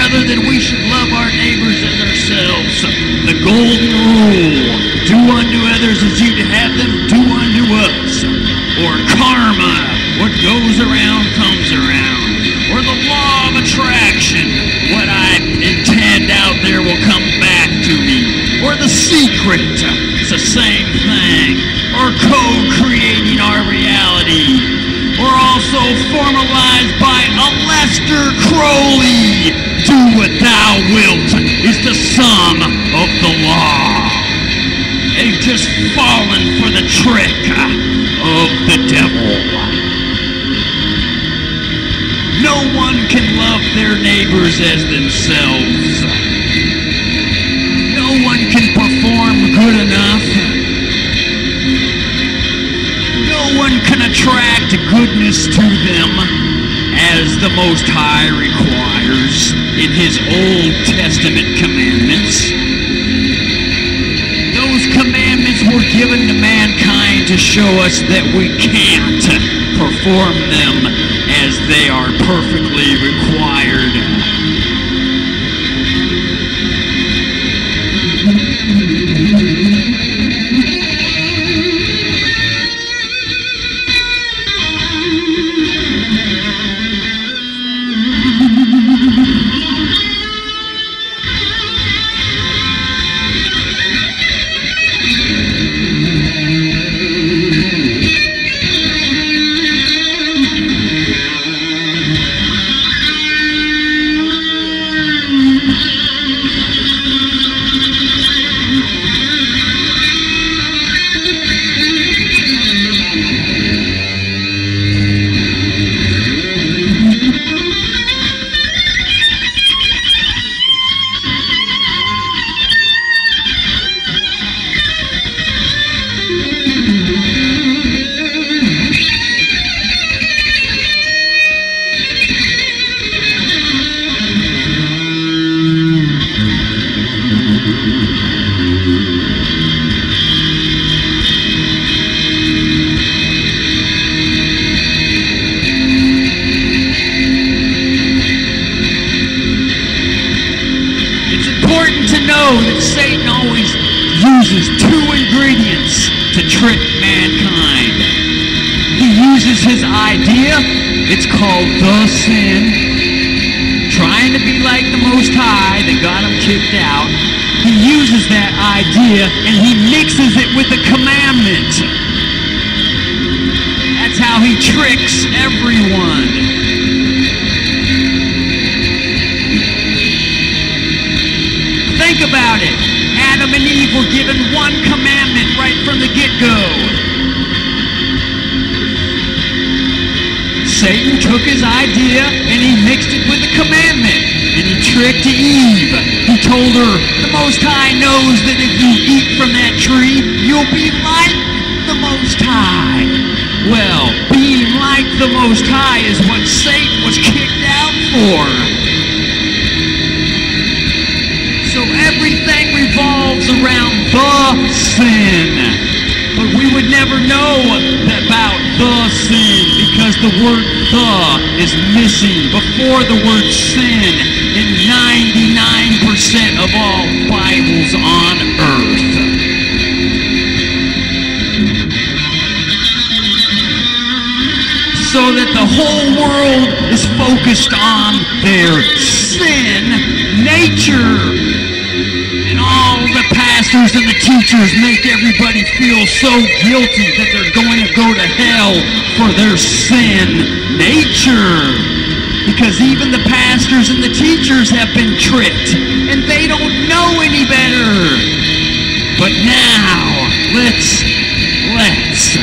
other that we should love our neighbors as ourselves? The golden rule do unto others as you'd have them do unto us. Or karma, what goes around comes around. Or the law of attraction, what I intend out there will come back to me. Or the secret, it's the same thing. Or co-creating our reality or also formalized Do what thou wilt is the sum of the law. They've just fallen for the trick of the devil. No one can love their neighbors as themselves. No one can perform good enough. No one can attract goodness to them the Most High requires in His Old Testament commandments. Those commandments were given to mankind to show us that we can't perform them as they are perfectly required. Uses two ingredients to trick mankind. He uses his idea, it's called the sin, trying to be like the Most High that got him kicked out. He uses that idea and he mixes it with a commandment. That's how he tricks everyone. Think about it. Adam and Eve were given one commandment right from the get-go. Satan took his idea and he mixed it with a commandment. And he tricked Eve. He told her, the Most High knows that if you eat from that tree, you'll be like the Most High. Well, being like the Most High is what Satan was kicked out for. So everything revolves around the sin. But we would never know about the sin because the word the is missing before the word sin in 99% of all Bibles on earth. So that the whole world is focused on their sin nature. Pastors and the teachers make everybody feel so guilty that they're going to go to hell for their sin nature. Because even the pastors and the teachers have been tricked and they don't know any better. But now, let's, let's,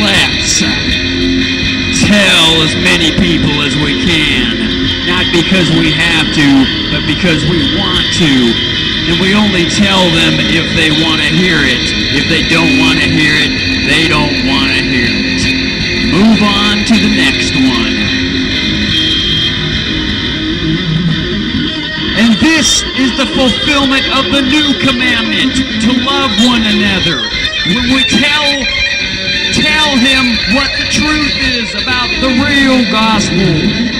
let's tell as many people as we can. Not because we have to, but because we want to. And we only tell them if they want to hear it. If they don't want to hear it, they don't want to hear it. Move on to the next one. And This is the fulfillment of the new commandment to love one another. When we tell tell him what the truth is about the real gospel,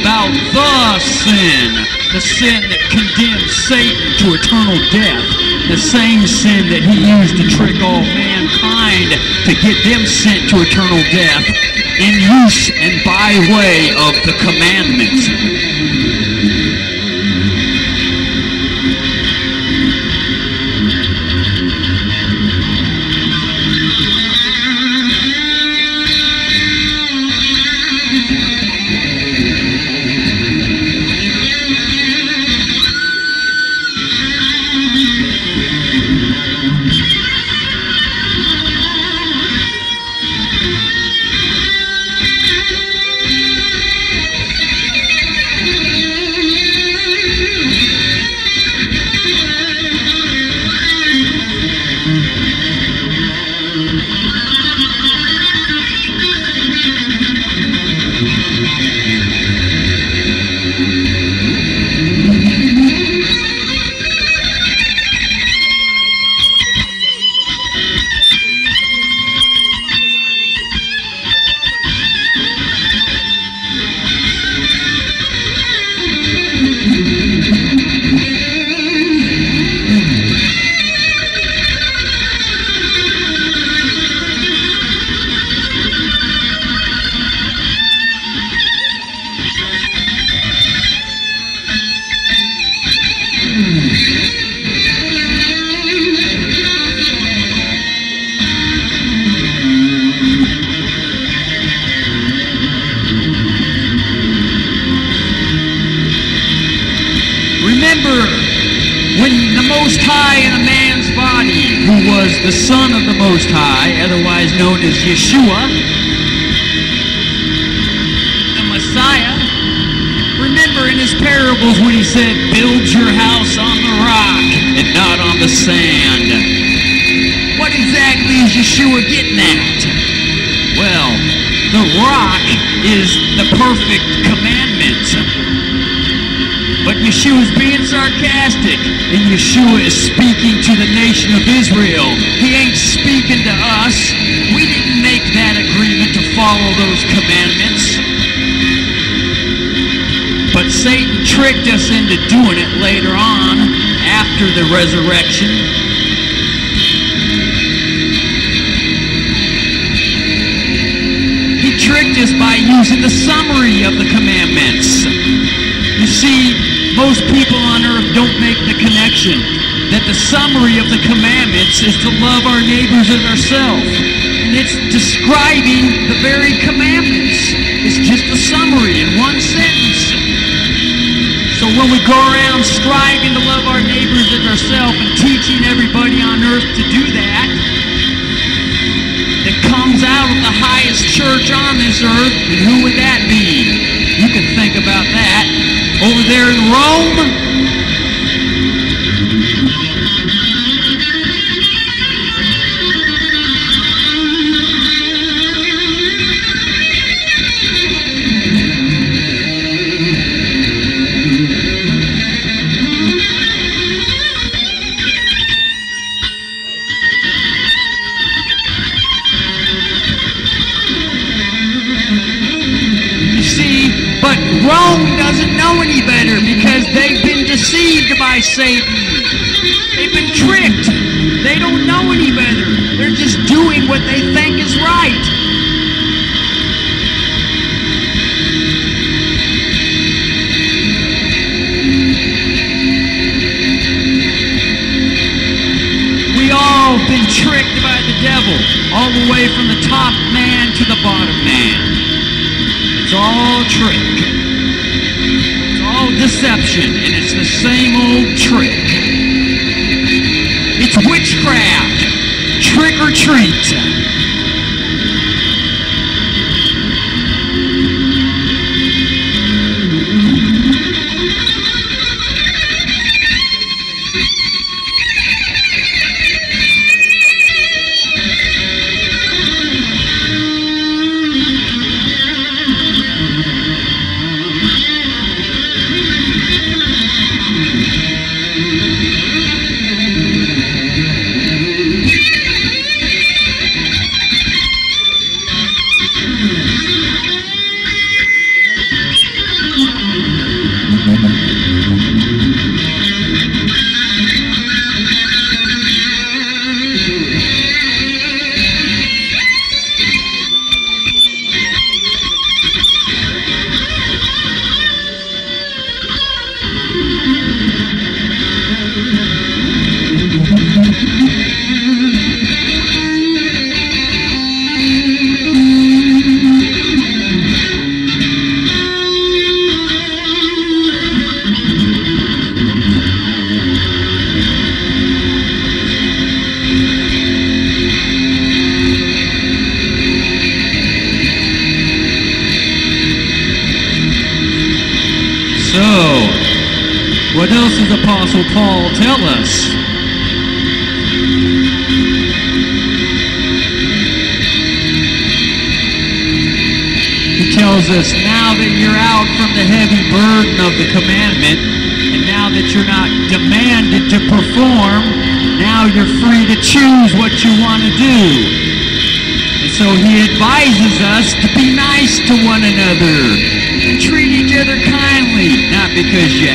about the sin, the sin that condemns Satan to eternal death, the same sin that he used to trick all mankind to get them sent to eternal death in use and by way of the commandments. As Yeshua, the Messiah, remember in his parables when he said, build your house on the rock and not on the sand. What exactly is Yeshua getting at? Well, the rock is the perfect commandment. Yeshua is being sarcastic, and Yeshua is speaking to the nation of Israel. He ain't speaking to us. We didn't make that agreement to follow those commandments. But Satan tricked us into doing it later on, after the resurrection. He tricked us by using the summary of the commandments. You see, most people on earth don't make the connection that the summary of the commandments is to love our neighbors as ourselves. And it's describing the very commandments. It's just a summary in one sentence. So when we go around striving to love our neighbors as ourselves and teaching everybody on earth to do that, that comes out of the highest church on this earth, and who would that be? You can think about that. Over there in Rome, Satan. They've been tricked. They don't know any better. They're just doing what they think is right. We all been tricked by the devil, all the way from the top man to the bottom man. It's all trick. Deception, and it's the same old trick. It's witchcraft. Trick or treat. Tell us? He tells us now that you're out from the heavy burden of the commandment, and now that you're not demanded to perform, now you're free to choose what you want to do. And so he advises us to be nice to one another and treat each other kindly, not because you